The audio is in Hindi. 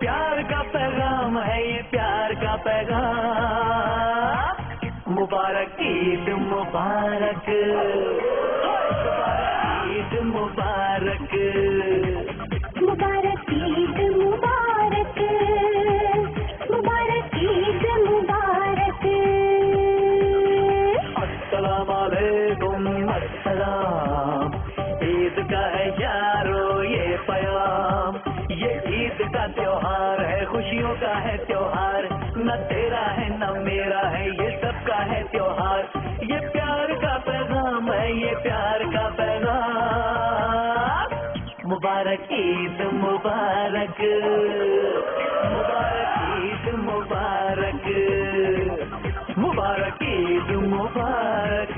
प्यार का पैगाम है ये प्यार का पैगाम। मुबारक ईद मुबारक। ईद मुबारक। मुबारक ईद मुबारक। मुबारक ईद मुबारक। अस्सलाम वालेकुम अस्सलाम। ईद का है यारों। ईद का त्योहार है, खुशियों का है त्योहार। न तेरा है, न मेरा है, ये सबका है त्योहार। ये प्यार का पैगाम है, ये प्यार का पैगाम। मुबारक ईद मुबारक। मुबारक ईद मुबारक। मुबारक ईद मुबारक।